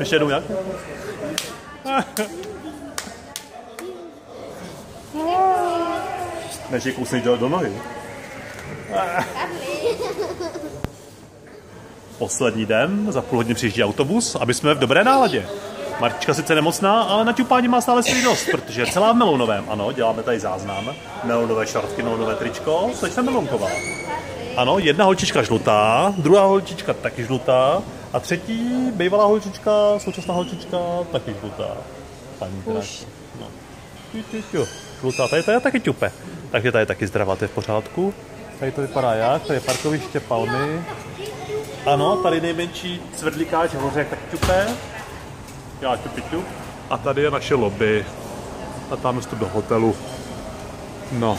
Ještě jednou jak? Než je kousneš do, nohy. Poslední den, za půl hodiny přijíždí autobus, aby jsme v dobré náladě. Martička sice nemocná, ale na ťupání má stále svůj dost, protože je celá v melounovém. Ano, děláme tady záznam. Melounové šortky, melounové tričko, slečna Melonková. Ano, jedna holčička žlutá, druhá holčička taky žlutá a třetí bývalá holčička, současná holčička taky žlutá. Paní teda. No. Žlutá, tady to je taky ťupe. Takže tady je taky zdravá, to je v pořádku. Tady to vypadá jak, tady je parkoviště palmy. Ano, tady nejmenší cvrdlikáč hoře tak ťupe. Já ťupi ťup. A tady je naše lobby. A tam je vstup do hotelu. No,